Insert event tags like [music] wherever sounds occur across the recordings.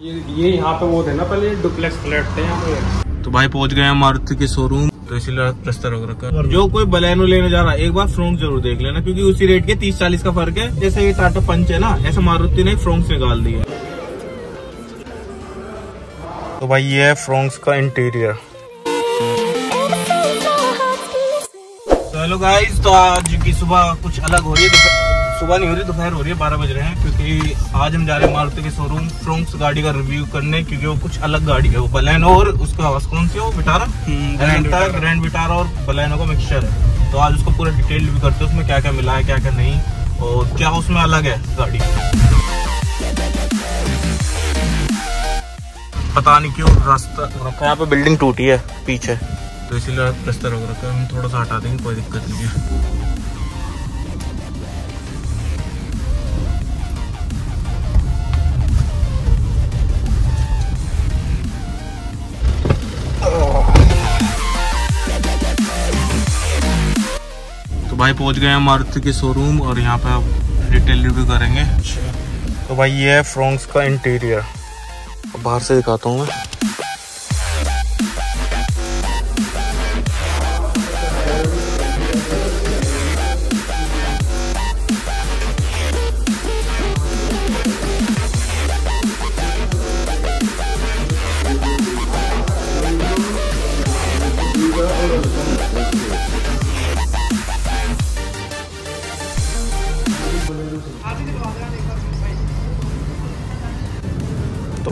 ये ये यहाँ पे वो थे ना पहले डुप्लेक्स फ्लैट थे यहाँ पे। तो भाई पहुँच गए मारुति के शोरूम तो इसीलिए प्लस्तर हो रखा। जो कोई बलैनो लेने जा रहा है, एक बार फ्रोंक ज़रूर देख लेना, क्योंकि उसी रेट के तीस चालीस का फ़र्क है। जैसे ये टाटा पंच है ना, ऐसा मारुति ने फ्रोंक्स निकाल दिया तो भाई ये है फ्रोंक्स का इंटीरियर तो हेलो गाइस तो आज की सुबह कुछ अलग हो रही है। सुबह नहीं हो रही दोपहर हो रही है बारह बज रहे हैं क्योंकि आज हम जा रहे हैं मारुति के शोरूम फ्रोंक्स गाड़ी का रिव्यू करने क्योंकि वो कुछ अलग गाड़ी है वो बलेनो और उसका आवाज़ कौन सी है वो बिटारा ग्रैंड बिटारा और बलेनो का मिक्सचर है तो आज उसको पूरा डिटेल रिव्यू करते हैं उसमें क्या क्या मिला है क्या क्या नहीं और क्या उसमें अलग है गाड़ी? पता नहीं क्यों रास्ता रखा। यहाँ पे बिल्डिंग टूटी है पीछे। तो इसीलिए प्लस्तर हो रखा है हम थोड़ा सा हटा देंगे कोई दिक्कत नहीं है। भाई पहुँच गए हैं मारुति के शोरूम और यहाँ पे आप डिटेल रिव्यू करेंगे। तो भाई ये है फ्रोंक्स का इंटीरियर बाहर से दिखाता हूँ मैं।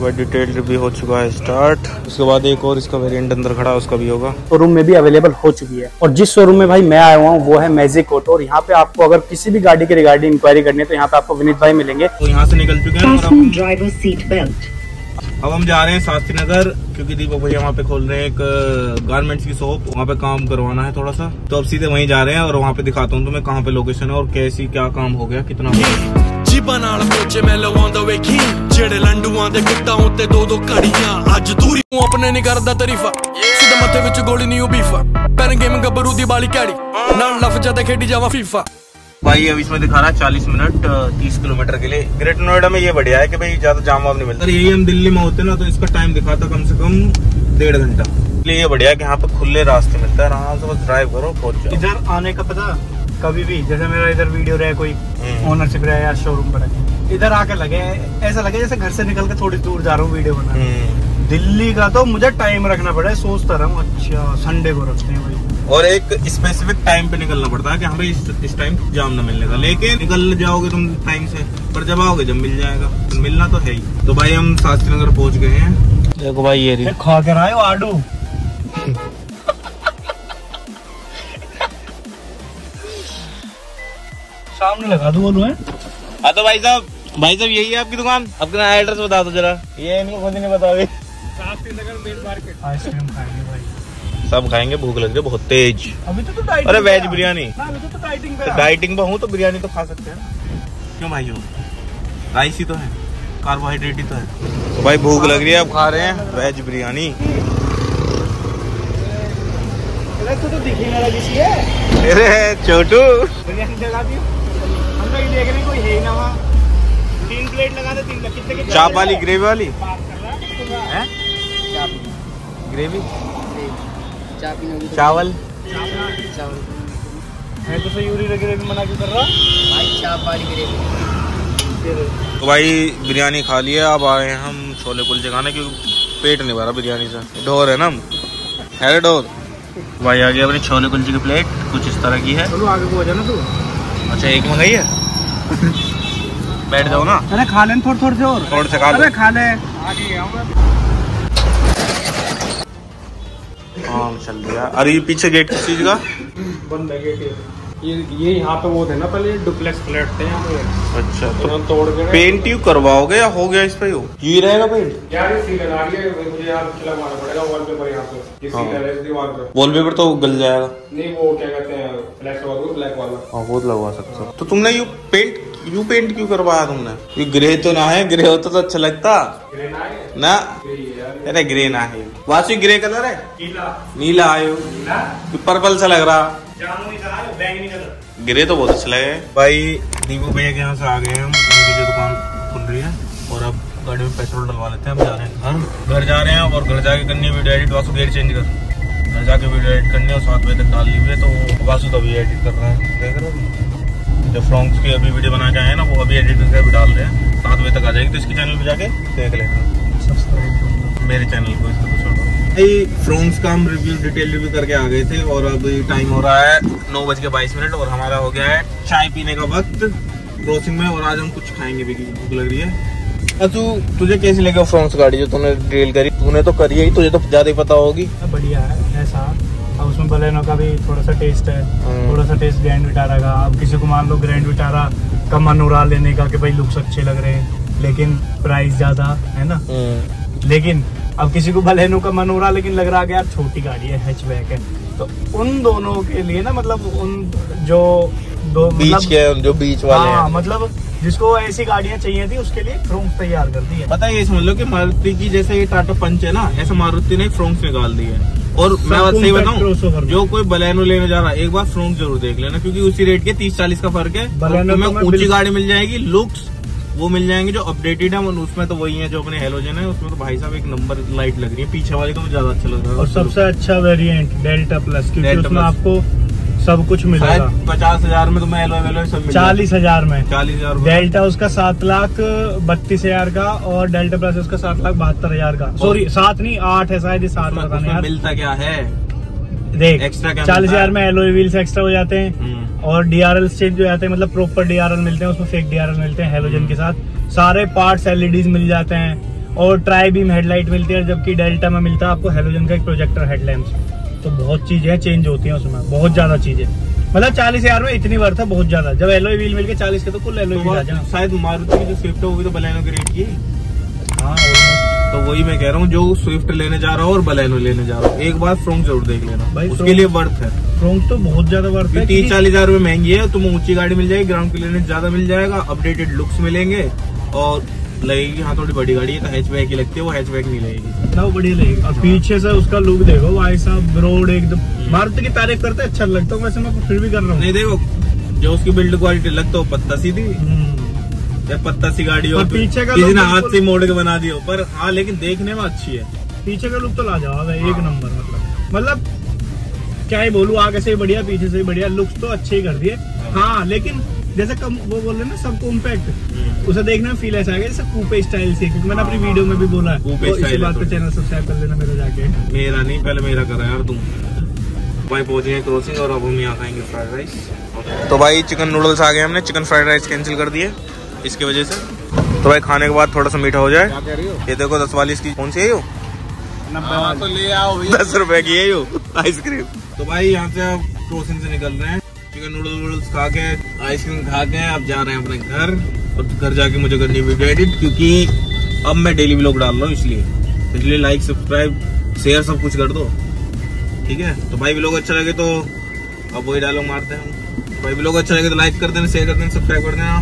भाई डिटेल भी हो चुका है स्टार्ट। उसके बाद एक और इसका वेरिएंट अंदर खड़ा है उसका भी होगा। शोरूम में भी अवेलेबल हो चुकी है। और जिस शोरूम में भाई मैं आया हुआ हूँ वो है मैजिक ऑटो और यहाँ पे आपको अगर किसी भी गाड़ी के रिगार्डिंग इंक्वायरी करनी है तो यहाँ पे आपको विनीत भाई मिलेंगे। तो यहाँ से निकल चुके हैं ड्राइवर सीट Fasten हम driver's seat belt. अब हम जा रहे हैं शास्त्री नगर क्योंकि दीपक भैया वहाँ पे खोल रहे हैं एक गारमेंट्स की शॉप वहाँ पे काम करवाना है थोड़ा सा तो अब सीधे वहीं जा रहे हैं और वहाँ पे दिखाता हूँ तुम्हें कहाँ पे लोकेशन है और कैसी क्या काम हो गया ਕਿਤਨਾ ਹੋ ਗਿਆ ਜੀਬਾਂ ਨਾਲ ਪੋਚੇ ਮੈਂ ਲਵਾਉਂਦਾ ਵੇਖੀ ਜਿਹੜੇ ਲੰਡੂਆਂ ਦੇ ਗੁੱਟਾਂ ਉੱਤੇ ਦੋ ਦੋ ਘੜੀਆਂ ਅੱਜ ਦੂਰੀ ਨੂੰ ਆਪਣੇ ਨਹੀਂ ਕਰਦਾ ਤਾਰੀਫਾ ਸਿੱਧਾ ਮੱਥੇ ਵਿੱਚ ਗੋਲੀ ਨਹੀਂ ਉਹ ਬੀਫਾ ਪੈਨ ਗੇਮ ਗੱਭਰੂ ਦੀ ਬਾਲੀ ਕੈੜੀ ਨਾਲ ਲਫ ਜਦ ਖੇਡੀ ਜਾਵਾਂ ਫੀਫਾ भाई अब इसमें दिखा रहा है चालीस मिनट तीस किलोमीटर के लिए। ग्रेटर नोएडा में ये बढ़िया है कि भाई ज़्यादा जाम वाम नहीं मिलता। यही हम दिल्ली में होते ना तो इसका टाइम दिखाता कम से कम डेढ़ घंटा। इसलिए ये बढ़िया है कि यहाँ पे खुले रास्ते मिलते हैं। आराम से बस ड्राइव करो पहुँच जाओ। इधर आने का पता कभी भी जैसे मेरा इधर वीडियो रहे कोई हम्म। ओनरशिप रहा या शोरूम पर है। इधर आके लगे ऐसा लगे जैसे घर से निकल के थोड़ी दूर जा रहा हूँ वीडियो बना हम्म। दिल्ली का तो मुझे टाइम रखना पड़ा है सोचता रहा हूँ अच्छा संडे को रखते हैं भाई। और एक स्पेसिफिक टाइम पे निकलना पड़ता है कि हाँ भाई इस, इस टाइम जाम ना मिलने का। लेकिन निकल जाओगे तुम टाइम से पर जब आओगे जब मिल जाएगा। तो मिलना तो है ही। तो भाई हम शास्त्री नगर पहुँच गए हैं। देखो भाई ये खा कर आए हो आडू। सामने लगा दो बोलू है? हाँ तो भाई साहब भाई साहब यही है आपकी दुकान? अपना एड्रेस बता दो जरा। ये इनको खुद ही नहीं बताओगे आइसक्रीम खाएँगे भाई। सब खाएँगे भूख लग रही है बहुत तेज। अभी तो, तो डाइटिंग अरे वेज बिरयानी। तो, तो डाइटिंग पे तो डाइटिंग पे हूँ तो बिरयानी तो खा सकते हैं। क्यों भाई हो? राइस ही तो है कार्बोहाइड्रेट ही तो है। तो भाई भूख लग रही है अब खा रहे हैं वेज बिरयानी। अरे तू तो दिख ही नहीं रहा किसी है। अरे छोटू। तो ये देख रहे कोई ना वहाँ। तीन प्लेट लगा दे तीन कितने के चाप वाली ग्रेवी वाली? बात चावल चावल? चावल। मैं तो यूरी ग्रेवी मना क्यों कर रहा? भाई चाप वाली ग्रेवी तो भाई बिरयानी खा लिया अब आए हैं हम छोले कुलचे खाने क्योंकि पेट नहीं भरा बिरयानी से। ढोर है ना? हम है रे ढोर भाई आ गया अपनी छोले कुलचे की प्लेट कुछ इस तरह की है। चलो आगे को जाना तू। अच्छा एक मंगाई है? [laughs] बैठ जाओ ना। अरे खा लें थोड़े थोड़े से और। थोड़े से खा लो। अरे खा ले। हाँ चल दिया अरे ये पीछे गेट किस चीज़ का? बंद है गेट ये। ये यहाँ पे वो थे ना पहले डुप्लेक्स फ्लैट थे यहाँ पे। अच्छा तो तोड़ के पेंट यू करवाओगे या हो गया इस पे यू ये रहेगा पेंट यार ये सील लगा रही है मुझे यहाँ पे लगवाना पड़ेगा वॉलपेपर यहाँ पे। हाँ। दीवार पे। वॉलपेपर तो गल जाएगा। नहीं वो क्या कहते हैं फ्लैश वाला ब्लैक वाला हाँ वो तो लगवा सकते हो। तो तुमने यू पेंट यू पेंट क्यों करवाया तुमने? ये ग्रे तो ना है ग्रे होता तो अच्छा लगता। ग्रे ना ना? ग्रे यार अरे ग्रे ना है। वासी ग्रे कलर है? नीला। नीला आयो नीला? पर्पल सा लग रहा। जामुनी सा है बैंगनी कलर ग्रे तो बहुत अच्छा लगे। भाई दीपू भैया के यहाँ से आ गए हम उनकी जो दुकान खुल रही है। और अब गाड़ी में पेट्रोल डलवा लेते हैं। हम जा रहे हैं घर। घर जा रहे हैं और घर जाके करनी है video edit Vasu gear change कर। घर जाके वीडियो एडिट करनी है और सात बजे तक डाल ली हुई है। तो वासु तो अभी एडिट कर रहा है। देख रहे हो? जो फ्रॉन्क्स की अभी वीडियो बना के आए हैं ना वो अभी एडिट करके अभी डाल रहे हैं। सात बजे तक आ जाएगी तो इसके चैनल पे जाके देख लेना। मेरे चैनल को इसको तो छोड़ो। भाई फ्रॉन्क्स का हम रिव्यू डिटेल रिव्यू करके आ गए थे और अभी टाइम हो रहा है नौ बज के बाईस मिनट और हमारा हो गया है चाय पीने का वक्त क्रॉसिंग में और आज हम कुछ खाएँगे भी भूख लग रही है। तू तुझे कैसी लगी फ्रॉन्क्स गाड़ी जो तूने डील करी? तूने तो करी है तुझे तो ज़्यादा ही पता होगी। बढ़िया है ऐसा। अब उसमें बलेनो का भी थोड़ा सा टेस्ट है। थोड़ा सा टेस्ट ग्रैंड विटारा का। अब किसी को मान लो ग्रैंड विटारा का मन उड़ा लेने का कि भाई लुक्स अच्छे लग रहे हैं लेकिन प्राइस ज़्यादा है ना? लेकिन अब किसी को बलेनो का मन हो रहा लेकिन लग रहा है यार छोटी गाड़ी है हैचबैक है। तो उन दोनों के लिए ना मतलब उन जो दो बीच मतलब के जो बीच वाले हाँ हैं। मतलब जिसको ऐसी गाड़ियाँ चाहिए थी उसके लिए फ्रोम्स तैयार कर दी है। पता है ये समझ लो कि मारुति की जैसे ये टाटा पंच है ना ऐसा मारुति ने फ्रोंक्स निकाल दी है। और मैं बात सही बताऊँ जो कोई बलेनो लेने जा रहा है एक बार फ्रोंक्स ज़रूर देख लेना क्योंकि उसी रेट के तीस चालीस का फ़र्क है। तो तुम्हें मैं ऊँची गाड़ी मिल जाएगी लुक्स वो मिल जाएँगे जो अपडेटेड है उसमें तो वही है जो अपने हेलोजन है उसमें तो भाई साहब एक नंबर लाइट लग रही है। पीछे वाली तो मुझे ज़्यादा अच्छा लग रहा है। और सबसे अच्छा वेरिएंट डेल्टा प्लस क्योंकि उसमें आपको सब कुछ मिलेगा। पचास हज़ार में तुम्हें एलो वेलो सब चालीस हज़ार में। चालीस हज़ार डेल्टा उसका सात लाख बत्तीस हज़ार का और डेल्टा प्लस उसका सात लाख बहत्तर हज़ार का। सॉरी सात नहीं आठ है शायद सात मिलता क्या है? देख चालीस हज़ार में एलोई व्हील्स एक्स्ट्रा हो जाते हैं। हम्म। और डीआरएल चेंज हो जाते हैं मतलब प्रॉपर डीआरएल मिलते हैं उसमें फेक डीआरएल मिलते हैं हेलोजन के साथ। सारे पार्ट्स एलईडीज मिल जाते हैं। और ट्राई बीम हेडलाइट मिलती है जबकि डेल्टा में मिलता है आपको हेलोजन का एक प्रोजेक्टर हेडलैम्प तो बहुत चीज़ें चेंज होती हैं उसमें। बहुत ज़्यादा चीज़ें। मतलब चालीस हज़ार में इतनी वर्थ है बहुत ज़्यादा। जब एलोई व्हील मिल के चालीस के तो कुल एलोई तो व्हील आ जाए शायद मारुति की जो स्विफ्ट है भी तो बलेनो के रेट की हाँ वही मैं कह रहा हूँ जो स्विफ्ट लेने जा रहा हूँ और बलेनो लेने जा रहा हूँ। एक बार फ्रोंक ज़रूर देख लेना। भाई, उसके लिए वर्थ है। फ्रोंक तो बहुत ज़्यादा वर्थ है तीस चालीस हज़ार रुपए महँगी है तुम्हें ऊँची गाड़ी मिल जाएगी ग्राउंड क्लियरेंस ज़्यादा मिल जाएगा अपडेटेड लुक्स मिलेंगे और लगेगी हाँ थोड़ी बड़ी गाड़ी है तो हैचबैक ही लगती है वो हैचबैक नहीं लगेगी। ना वो बढ़िया लगेगी। और पीछे से उसका लुक देखो भाई साहब रोड एकदम मारुति की तारीफ़ करते अच्छा लगता है वैसे मैं फिर भी कर रहा हूँ। नहीं हूँ देखो जो उसकी बिल्ड क्वालिटी लगता हो पत्ता सीधी। हम्म। या पत्ता सी गाड़ी हो पीछे का किसी ने हाथ से मोड़ के बना दी हो। पर हाँ लेकिन देखने में अच्छी है। पीछे का लुक तो लाजवाब है एक हाँ। नंबर मतलब। मतलब क्या ही बोलूँ आगे से बढ़िया पीछे से बढ़िया लुक्स तो अच्छे ही कर दिए। हाँ। लेकिन जैसे कम वो बोल रहे ना सब कॉम्पैक्ट उसे देखने में फील ऐसा आएगा जैसे कूपे स्टाइल से क्योंकि मैंने अपनी वीडियो में भी बोला है। कूपे तो इसी स्टाइल है बात पे चैनल सब्सक्राइब कर लेना मेरा जाके। मेरा नहीं पहले मेरा करा यार तुम भाई पहुँचे हैं क्रॉसिंग और अब हम यहाँ खाएँगे फ्राइड राइस तो भाई चिकन नूडल्स आ गए हमने। चिकन फ्राइड राइस कैंसिल कर दिए। इसकी वजह से? तो भाई खाने के बाद थोड़ा सा मीठा हो जाए। क्या कह रही हो? ये देखो दस वाली इसकी कौन सी है? यो तो ले आओ दस रुपए की है? यो आइसक्रीम। तो भाई यहाँ से अब क्रॉसिंग से निकल रहे हैं। चिकन नूडल वूडल्स खा के आइसक्रीम खा के अब जा रहे हैं अपने घर। और घर जाके मुझे करनी वीडियो एडिट क्योंकि अब मैं डेली व्लॉग डाल रहा हूँ इसलिए। तो इसलिए लाइक सब्सक्राइब शेयर सब कुछ कर दो। ठीक है? तो भाई व्लॉग अच्छा लगे तो अब वही डायलॉग मारते हैं हम। भाई व्लॉग अच्छा लगे तो लाइक कर देना शेयर कर देना सब्सक्राइब कर देना।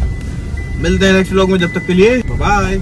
मिलते हैं नेक्स्ट व्लॉग में जब तक के लिए बाय